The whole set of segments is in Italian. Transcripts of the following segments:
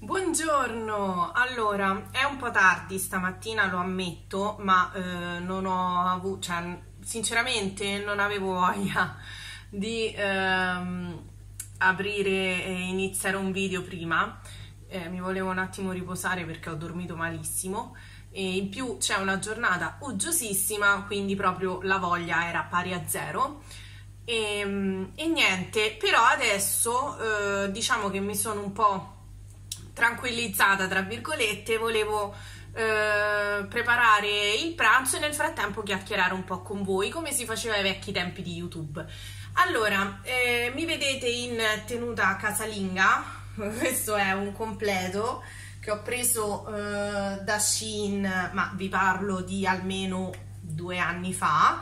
Buongiorno, allora è un po' tardi stamattina, lo ammetto, ma eh, non ho avuto, cioè, sinceramente non avevo voglia di ehm, aprire e iniziare un video prima, eh, mi volevo un attimo riposare perché ho dormito malissimo. E in più c'è una giornata uggiosissima, quindi proprio la voglia era pari a zero. E, e niente, però adesso eh, diciamo che mi sono un po' tranquillizzata, tra virgolette, volevo eh, preparare il pranzo e nel frattempo chiacchierare un po' con voi, come si faceva ai vecchi tempi di YouTube. Allora, eh, mi vedete in tenuta casalinga, questo è un completo che ho preso eh, da Shein, ma vi parlo di almeno due anni fa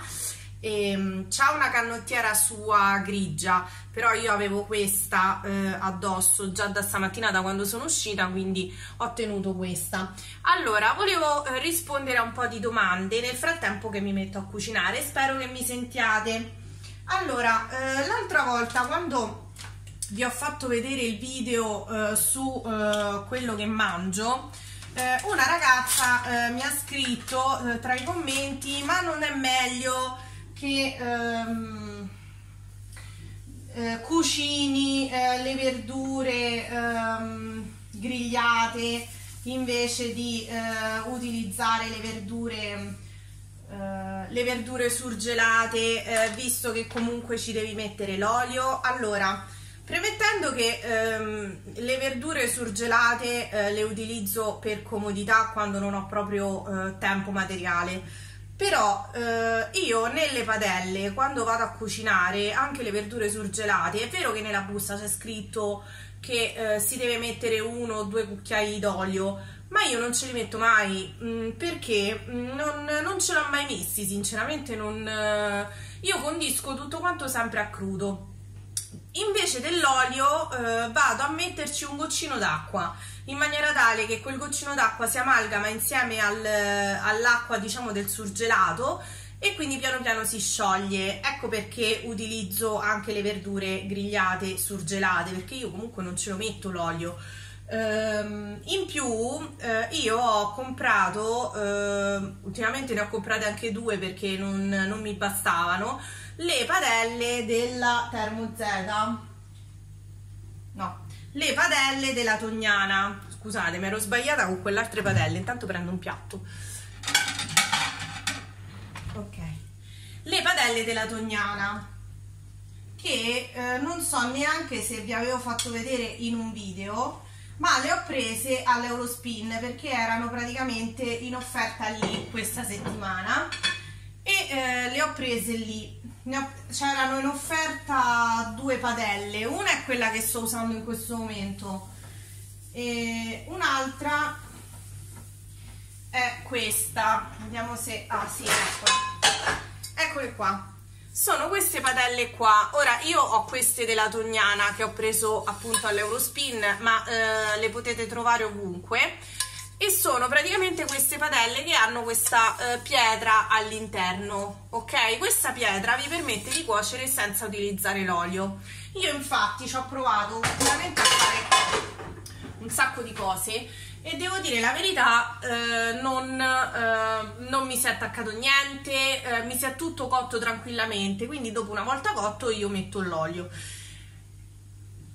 e c'ha una canottiera sua grigia però io avevo questa eh, addosso già da stamattina da quando sono uscita quindi ho tenuto questa. Allora volevo eh, rispondere a un po' di domande nel frattempo che mi metto a cucinare. Spero che mi sentiate. Allora eh, l'altra volta quando vi ho fatto vedere il video eh, su eh, quello che mangio eh, una ragazza mi ha scritto tra i commenti ma non è meglio che ehm, eh, cucini eh, le verdure ehm, grigliate invece di eh, utilizzare le verdure eh, le verdure surgelate eh, visto che comunque ci devi mettere l'olio. Allora premettendo che ehm, le verdure surgelate eh, le utilizzo per comodità quando non ho proprio tempo materiale però eh, io nelle padelle quando vado a cucinare anche le verdure surgelate è vero che nella busta c'è scritto che eh, si deve mettere uno o due cucchiai d'olio ma io non ce li metto mai mh, mm, perché mm, non, non, ce l'ho mai messi sinceramente non, eh, io condisco tutto quanto sempre a crudo invece dell'olio eh, vado a metterci un goccino d'acqua in maniera tale che quel goccino d'acqua si amalgama insieme al, all'acqua diciamo del surgelato e quindi piano piano si scioglie. Ecco perché utilizzo anche le verdure grigliate surgelate perché io comunque non ce lo metto l'olio. Ehm, in più eh, io ho comprato eh, ultimamente ne ho comprate anche due perché non, non mi bastavano le padelle della Termo Z no le padelle della Tognana. Scusate, mi ero sbagliata con quell'altre padelle. Intanto prendo un piatto. Ok. Le padelle della Tognana che eh, non so neanche se vi avevo fatto vedere in un video ma le ho prese all'Eurospin perché erano praticamente in offerta lì questa settimana e eh, le ho prese lì c'erano in offerta due padelle. Una è quella che sto usando in questo momento. E un'altra è questa. Vediamo se ah sì ecco. Eccole qua. Sono queste padelle qua. Ora io ho queste della Tognana che ho preso appunto all'Eurospin ma eh, le potete trovare ovunque e sono praticamente queste padelle che hanno questa eh, pietra all'interno ok? Questa pietra vi permette di cuocere senza utilizzare l'olio. Io infatti ci ho provato veramente a fare un sacco di cose e devo dire la verità eh, non, eh, non, mi si è attaccato niente eh, mi si è tutto cotto tranquillamente. Quindi dopo una volta cotto io metto l'olio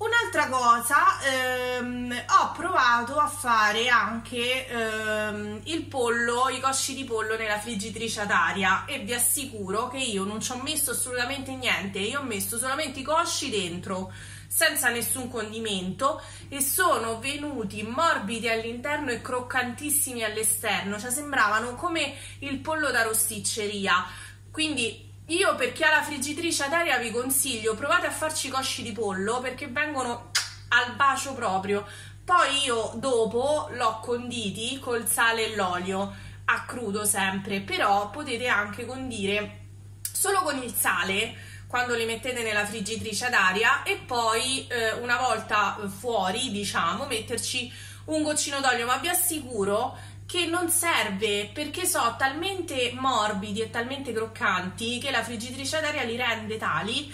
Un'altra cosa, ehm, ho provato a fare anche ehm, il pollo, i cosci di pollo nella friggitrice ad aria e vi assicuro che io non ci ho messo assolutamente niente, io ho messo solamente i cosci dentro senza nessun condimento e sono venuti morbidi all'interno e croccantissimi all'esterno, cioè sembravano come il pollo da rosticceria. Quindi io per chi ha la friggitrice ad aria vi consiglio, provate a farci i cosci di pollo perché vengono al bacio proprio. Poi io dopo l'ho conditi col sale e l'olio, a crudo sempre, però potete anche condire solo con il sale quando li mettete nella friggitrice ad aria e poi eh, una volta fuori, diciamo, metterci un goccino d'olio, ma vi assicuro che non serve perché sono talmente morbidi e talmente croccanti che la friggitrice ad aria li rende tali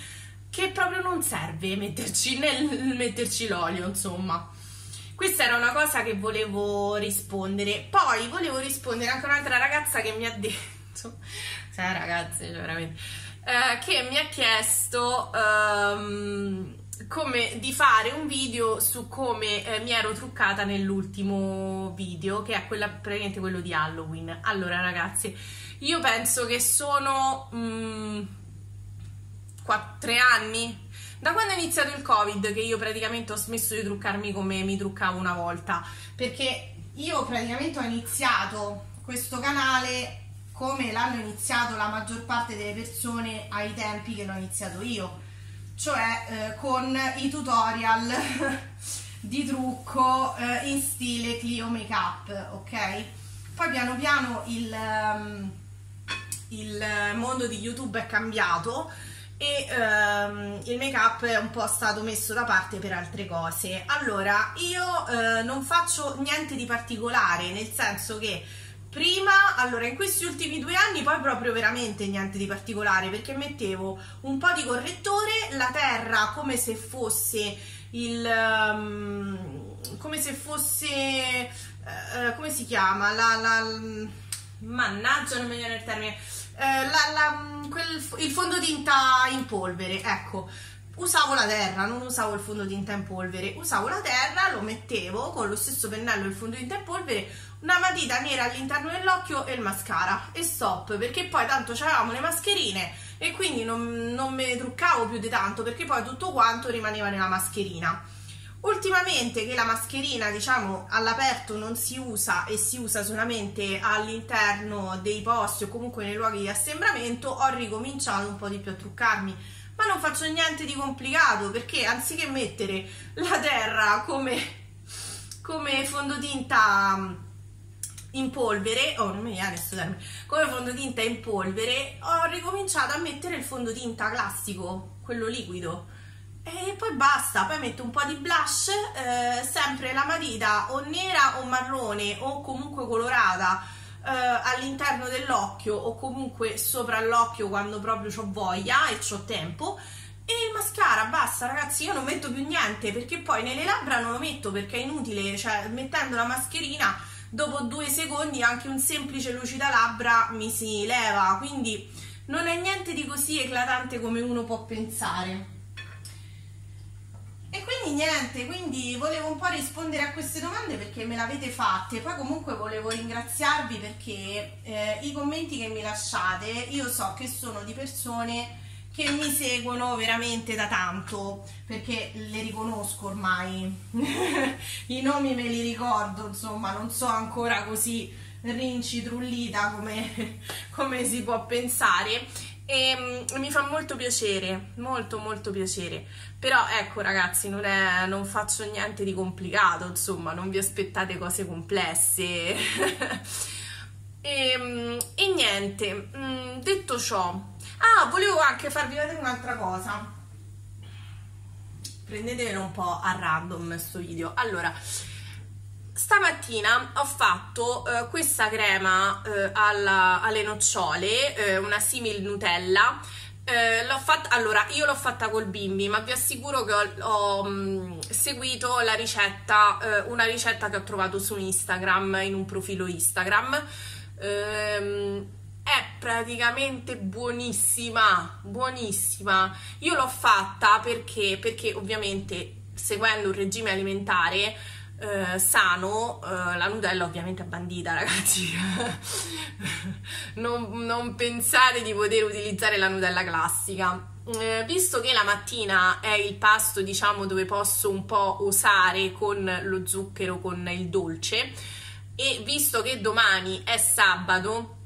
che proprio non serve metterci, nel, metterci l'olio, insomma. questa era una cosa che volevo rispondere. Poi volevo rispondere anche a un'altra ragazza che mi ha detto, sai ragazze, cioè veramente, eh, che mi ha chiesto um, come, di fare un video su come eh, mi ero truccata nell'ultimo video, che è quella, praticamente quello di Halloween. Allora ragazzi, io penso che sono... Um, tre anni? Da quando è iniziato il covid che io praticamente ho smesso di truccarmi come mi truccavo una volta. Perché io praticamente ho iniziato questo canale come l'hanno iniziato la maggior parte delle persone ai tempi che l'ho iniziato io cioè eh, con i tutorial di trucco eh, in stile Clio Makeup ok? Poi piano piano il, um, il mondo di YouTube è cambiato e um, il make up è un po' stato messo da parte per altre cose. Allora io uh, non faccio niente di particolare nel senso che prima allora in questi ultimi due anni poi proprio veramente niente di particolare perché mettevo un po' di correttore la terra come se fosse il um, come se fosse uh, come si chiama? La, la mannaggia non mi viene il termine. Eh, la, la, mm, quel, il fondotinta in polvere, ecco, usavo la terra, non usavo il fondotinta in polvere, usavo la terra, lo mettevo con lo stesso pennello il fondotinta in polvere, una matita nera all'interno dell'occhio e il mascara e stop, perché poi tanto avevamo le mascherine e quindi non, non me ne truccavo più di tanto perché poi tutto quanto rimaneva nella mascherina. Ultimamente che la mascherina diciamo all'aperto non si usa e si usa solamente all'interno dei posti o comunque nei luoghi di assembramento ho ricominciato un po' di più a truccarmi ma non faccio niente di complicato perché anziché mettere la terra come, come fondotinta in polvere, oh non mi viene termine, come fondotinta in polvere ho ricominciato a mettere il fondotinta classico, quello liquido. E poi basta, poi metto un po' di blush, eh, sempre la matita o nera o marrone o comunque colorata eh, all'interno dell'occhio o comunque sopra l'occhio quando proprio ho voglia e ho tempo. E il mascara, basta ragazzi, io non metto più niente perché poi nelle labbra non lo metto perché è inutile, cioè mettendo la mascherina dopo due secondi anche un semplice lucida labbra mi si leva, quindi non è niente di così eclatante come uno può pensare. E quindi niente, quindi volevo un po' rispondere a queste domande perché me le avete fatte, poi comunque volevo ringraziarvi perché eh, i commenti che mi lasciate io so che sono di persone che mi seguono veramente da tanto perché le riconosco ormai, i nomi me li ricordo, insomma non so ancora così rincitrullita come, come si può pensare e um, mi fa molto piacere, molto molto piacere. Però ecco ragazzi, non, è, non faccio niente di complicato, insomma, non vi aspettate cose complesse. e, um, e, niente, um, detto ciò, ah, volevo anche farvi vedere un'altra cosa. Prendetelo un po' a random questo video. Allora, Stamattina ho fatto uh, questa crema uh, alla, alle nocciole, uh, una simil Nutella. l'ho fatta, allora, io l'ho fatta col bimbi, ma vi assicuro che ho, ho um, seguito la ricetta, una ricetta che ho trovato su Instagram, in un profilo Instagram. Um, è praticamente buonissima, buonissima. Io l'ho fatta perché, perché ovviamente seguendo un regime alimentare eh, sano, eh, la Nutella ovviamente è bandita ragazzi, non, non, pensate di poter utilizzare la Nutella classica. Eh, visto che la mattina è il pasto diciamo dove posso un po' osare con lo zucchero, con il dolce e visto che domani è sabato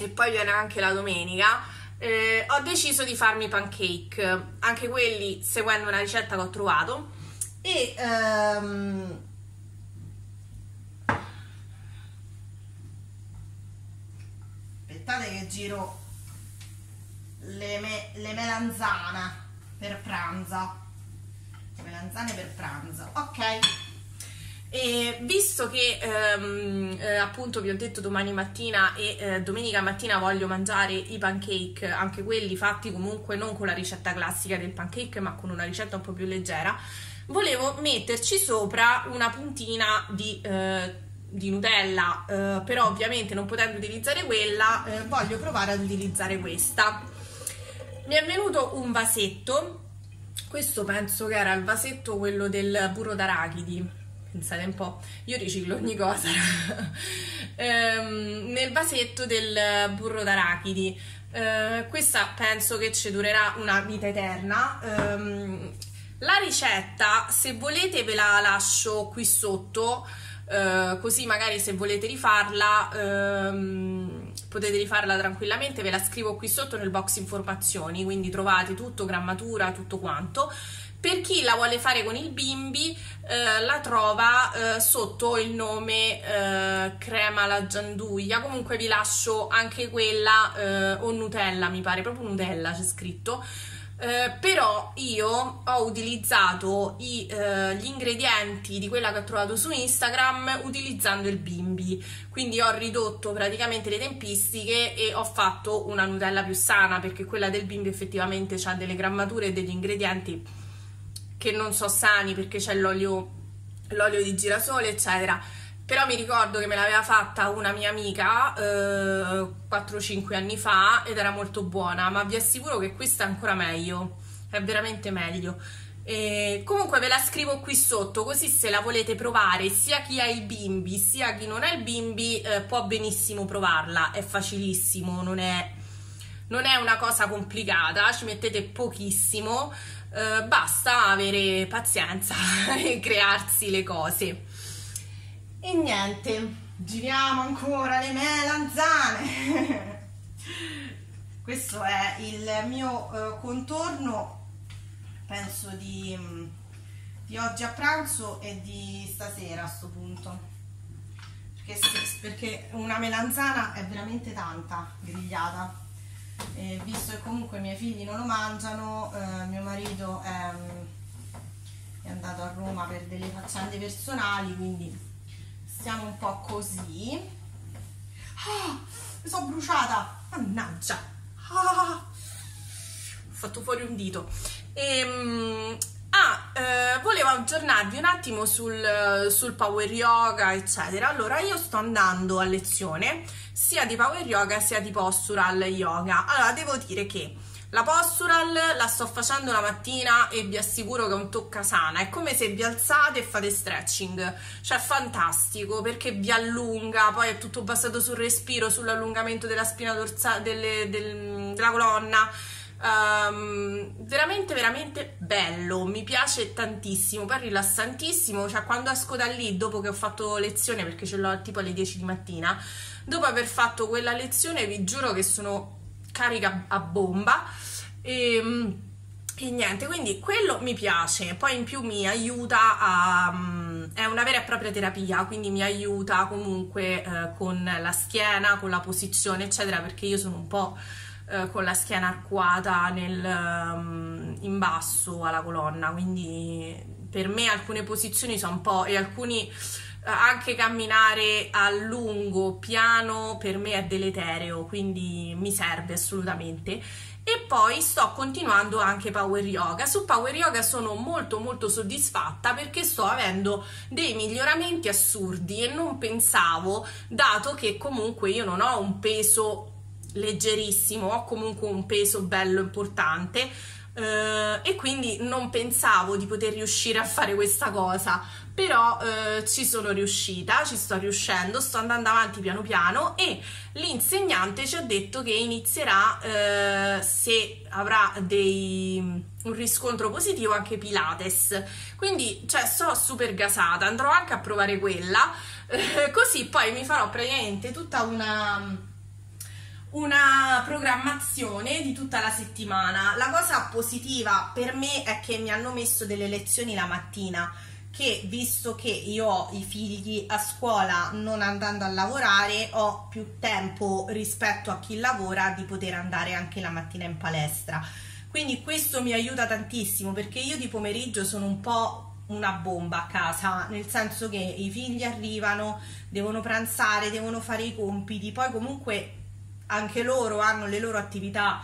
e poi viene anche la domenica, eh, ho deciso di farmi pancake, anche quelli seguendo una ricetta che ho trovato. E um, aspettate che giro le, me, le melanzane per pranzo. Melanzane per pranzo. Ok e visto che ehm, eh, appunto vi ho detto domani mattina e eh, domenica mattina voglio mangiare i pancake, anche quelli fatti comunque non con la ricetta classica del pancake ma con una ricetta un po' più leggera, volevo metterci sopra una puntina di, eh, di Nutella, eh, però ovviamente non potendo utilizzare quella, eh, voglio provare ad utilizzare questa. Mi è venuto un vasetto, questo penso che era il vasetto quello del burro d'arachidi, pensate un po', io riciclo ogni cosa, ehm, nel vasetto del burro d'arachidi. Eh, questa penso che ci durerà una vita eterna. Um, la ricetta, se volete, ve la lascio qui sotto. Uh, così magari se volete rifarla um, potete rifarla tranquillamente ve la scrivo qui sotto nel box informazioni quindi trovate tutto grammatura tutto quanto per chi la vuole fare con il bimbi eh, la trova eh, sotto il nome eh, crema alla gianduia. Comunque vi lascio anche quella eh, o Nutella mi pare proprio Nutella c'è scritto. Eh, però io ho utilizzato i, eh, gli ingredienti di quella che ho trovato su Instagram utilizzando il bimbi. Quindi ho ridotto praticamente le tempistiche e ho fatto una Nutella più sana perché quella del bimbi effettivamente ha delle grammature e degli ingredienti che non so sani perché c'è l'olio, l'olio di girasole eccetera però mi ricordo che me l'aveva fatta una mia amica eh, 4-5 anni fa ed era molto buona, ma vi assicuro che questa è ancora meglio, è veramente meglio. E comunque ve la scrivo qui sotto così se la volete provare sia chi ha il bimbi sia chi non ha il bimbi eh, può benissimo provarla, è facilissimo, non è, non è una cosa complicata, ci mettete pochissimo, eh, basta avere pazienza e crearsi le cose. E niente, giriamo ancora le melanzane. Questo è il mio uh, contorno, penso di, di, oggi a pranzo e di stasera a questo punto. Perché, perché una melanzana è veramente tanta grigliata. E visto che comunque i miei figli non lo mangiano, eh, mio marito è, è andato a Roma per delle faccende personali, quindi stiamo un po' così. Ah, mi sono bruciata! Mannaggia! Ah, ho fatto fuori un dito. Ehm, ah, eh, volevo aggiornarvi un attimo sul, sul power yoga eccetera. Allora io sto andando a lezione sia di power yoga sia di postural yoga. Allora devo dire che la postural la sto facendo la mattina e vi assicuro che è un tocca sana, è come se vi alzate e fate stretching, cioè fantastico perché vi allunga, poi è tutto basato sul respiro, sull'allungamento della spina dorsale, delle, del, della colonna, um, veramente veramente bello, mi piace tantissimo, poi rilassantissimo, cioè quando esco da lì dopo che ho fatto lezione, perché ce l'ho tipo alle 10 di mattina, dopo aver fatto quella lezione vi giuro che sono carica a bomba. E, ehm, e, niente, quindi quello mi piace, poi in più mi aiuta a... Um, è una vera e propria terapia, quindi mi aiuta comunque eh, con la schiena, con la posizione, eccetera, perché io sono un po' eh, con la schiena arcuata nel, um, in basso alla colonna, quindi per me alcune posizioni sono un po' e alcuni anche camminare a lungo, piano, per me è deletereo, quindi mi serve assolutamente. E poi sto continuando anche Power Yoga. Su Power Yoga sono molto molto soddisfatta perché sto avendo dei miglioramenti assurdi e non pensavo, dato che comunque io non ho un peso leggerissimo, ho comunque un peso bello importante eh, e quindi non pensavo di poter riuscire a fare questa cosa però eh, ci sono riuscita, ci sto riuscendo, sto andando avanti piano piano e l'insegnante ci ha detto che inizierà, eh, se avrà dei, un riscontro positivo, anche Pilates. Quindi, cioè, sto super gasata, andrò anche a provare quella, così poi mi farò praticamente tutta una una programmazione di tutta la settimana. La cosa positiva per me è che mi hanno messo delle lezioni la mattina che visto che io ho i figli a scuola non andando a lavorare ho più tempo rispetto a chi lavora di poter andare anche la mattina in palestra quindi questo mi aiuta tantissimo perché io di pomeriggio sono un po' una bomba a casa nel senso che i figli arrivano devono pranzare devono fare i compiti poi comunque anche loro hanno le loro attività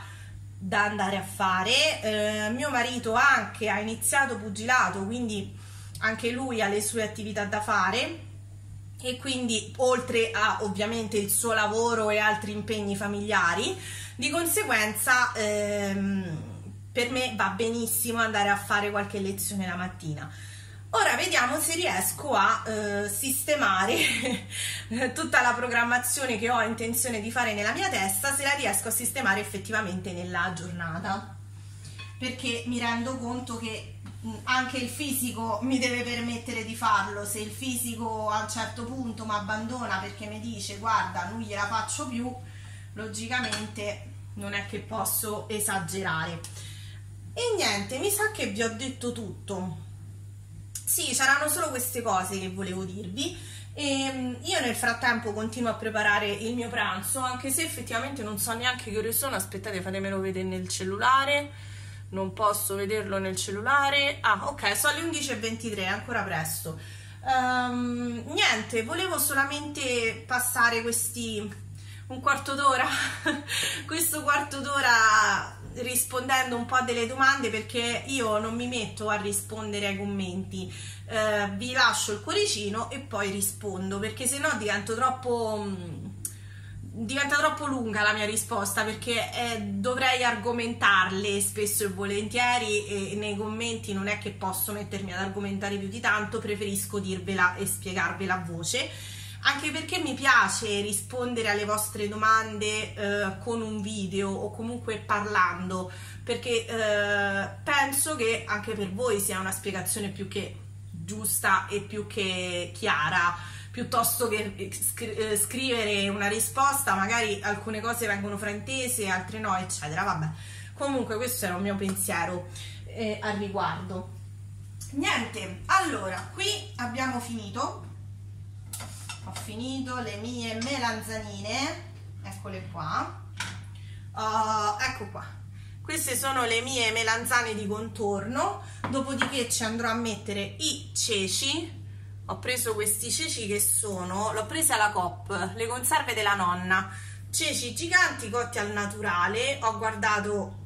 da andare a fare. Eh, mio marito anche ha iniziato pugilato, quindi anche lui ha le sue attività da fare e quindi oltre a ovviamente il suo lavoro e altri impegni familiari, di conseguenza ehm, per me va benissimo andare a fare qualche lezione la mattina. Ora vediamo se riesco a eh, sistemare tutta la programmazione che ho intenzione di fare nella mia testa, se la riesco a sistemare effettivamente nella giornata. Perché mi rendo conto che anche il fisico mi deve permettere di farlo. Se il fisico a un certo punto mi abbandona perché mi dice guarda, non gliela faccio più, logicamente non è che posso esagerare. E niente, mi sa che vi ho detto tutto sì, c'erano solo queste cose che volevo dirvi. E ehm, io nel frattempo continuo a preparare il mio pranzo, anche se effettivamente non so neanche che ore sono. Aspettate, fatemelo vedere nel cellulare. Non posso vederlo nel cellulare. Ah, ok, sono le 11.23, è ancora presto. Um, niente, volevo solamente passare questi un quarto d'ora, questo quarto d'ora rispondendo un po' delle domande perché io non mi metto a rispondere ai commenti, eh, vi lascio il cuoricino e poi rispondo perché se no divento troppo mm, diventa troppo lunga la mia risposta perché eh, dovrei argomentarle spesso e volentieri e nei commenti non è che posso mettermi ad argomentare più di tanto, preferisco dirvela e spiegarvela a voce anche perché mi piace rispondere alle vostre domande eh, con un video o comunque parlando, perché eh, penso che anche per voi sia una spiegazione più che giusta e più che chiara, piuttosto che eh, scrivere una risposta, magari alcune cose vengono fraintese, altre no, eccetera. Vabbè, comunque questo era un mio pensiero eh, al riguardo. Niente, allora, qui abbiamo finito ho finito le mie melanzanine. Eccole qua. Uh, ecco qua. Queste sono le mie melanzane di contorno. Dopodiché ci andrò a mettere i ceci. Ho preso questi ceci che sono l'ho presa la COP le conserve della nonna. Ceci giganti cotti al naturale. Ho guardato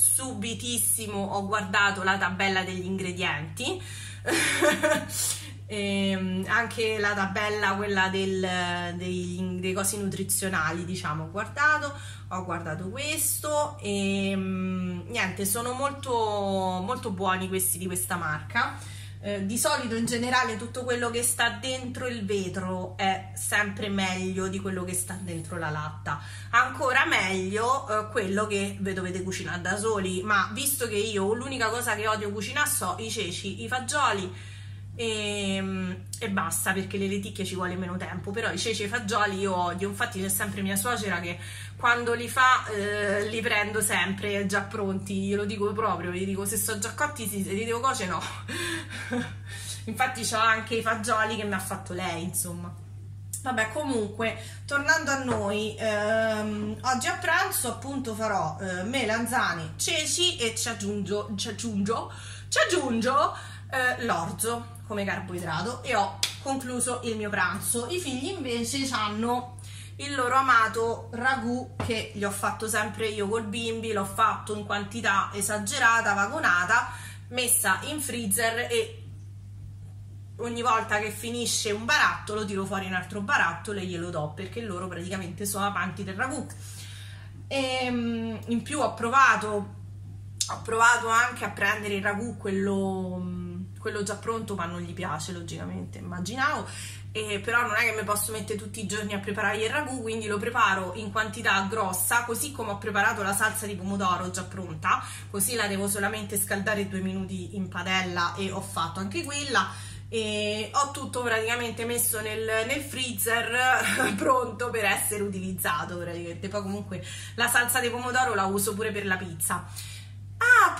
subitissimo ho guardato la tabella degli ingredienti e ehm, anche la tabella, quella del, dei, dei cosi nutrizionali, diciamo, ho guardato, ho guardato questo e mm, niente, sono molto, molto buoni questi di questa marca. Eh, di solito in generale tutto quello che sta dentro il vetro è sempre meglio di quello che sta dentro la latta ancora meglio eh, quello che ve dovete cucinare da soli ma visto che io l'unica cosa che odio cucinare so i ceci, i fagioli e, ehm, e, basta perché le lenticchie ci vuole meno tempo. Però i ceci e i fagioli io odio. Infatti c'è sempre mia suocera che quando li fa eh, li prendo sempre già pronti. Glielo dico proprio gli dico se sono già cotti se li devo cuocere no. Infatti ho anche i fagioli che mi ha fatto lei insomma. Vabbè, comunque, tornando a noi, ehm, oggi a pranzo appunto farò eh, melanzane, ceci e ci aggiungo, ci aggiungo, ci aggiungo eh, l'orzo come carboidrato e ho concluso il mio pranzo. I figli invece hanno il loro amato ragù che gli ho fatto sempre io col bimbi, l'ho fatto in quantità esagerata, vagonata, messa in freezer e ogni volta che finisce un barattolo tiro fuori un altro barattolo e glielo do perché loro praticamente sono amanti del ragù. E, ehm, in più ho provato, ho provato anche a prendere il ragù, quello quello già pronto ma non gli piace logicamente, immaginavo, e però non è che mi posso mettere tutti i giorni a preparare il ragù, quindi lo preparo in quantità grossa, così come ho preparato la salsa di pomodoro già pronta, così la devo solamente scaldare due minuti in padella e ho fatto anche quella. E ho tutto praticamente messo nel, nel, freezer pronto per essere utilizzato praticamente. Poi comunque la salsa di pomodoro la uso pure per la pizza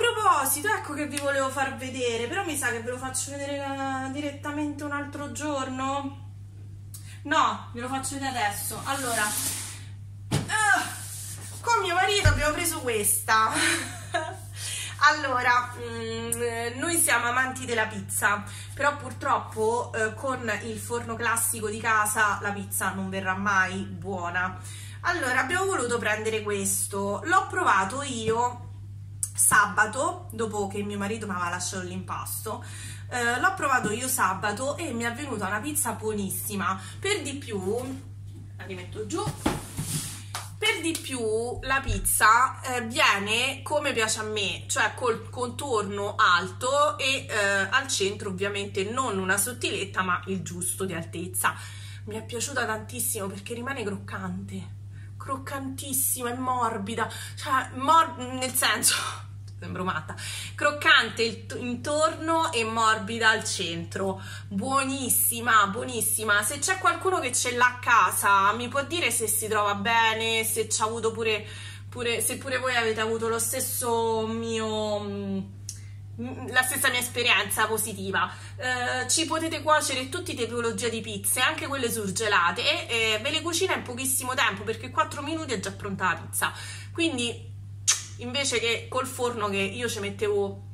proposito, ecco che vi volevo far vedere, però mi sa che ve lo faccio vedere uh, direttamente un altro giorno. No, ve lo faccio vedere adesso. Allora, uh, con mio marito abbiamo preso questa. allora, mm, noi siamo amanti della pizza, però purtroppo eh, con il forno classico di casa la pizza non verrà mai buona. Allora, abbiamo voluto prendere questo. L'ho provato io sabato, dopo che mio marito mi aveva lasciato l'impasto, eh, l'ho provato io sabato e mi è venuta una pizza buonissima. Per di più, la rimetto giù. Per di più la pizza eh, viene come piace a me, cioè col contorno alto e eh, al centro ovviamente non una sottiletta ma il giusto di altezza. Mi è piaciuta tantissimo perché rimane croccante, croccantissima e morbida, cioè mor- nel senso sembro matta, croccante intorno e morbida al centro, buonissima, buonissima. Se c'è qualcuno che ce l'ha a casa, mi può dire se si trova bene, se c'ha avuto pure, pure, se pure voi avete avuto lo stesso mio mm, la stessa mia esperienza positiva. Eh, ci potete cuocere tutte le tipologie di pizze, anche quelle surgelate, e eh, ve le cucina in pochissimo tempo perché 4 minuti è già pronta la pizza. Quindi invece che col forno che io ci mettevo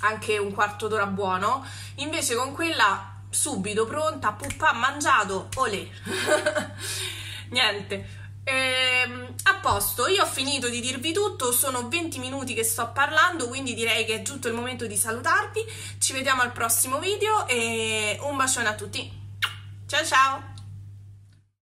anche un quarto d'ora buono, invece con quella subito pronta, puppa, mangiato, olè. Niente. Ehm, a posto, io ho finito di dirvi tutto, sono 20 minuti che sto parlando, quindi direi che è giunto il momento di salutarvi. Ci vediamo al prossimo video e un bacione a tutti. Ciao ciao!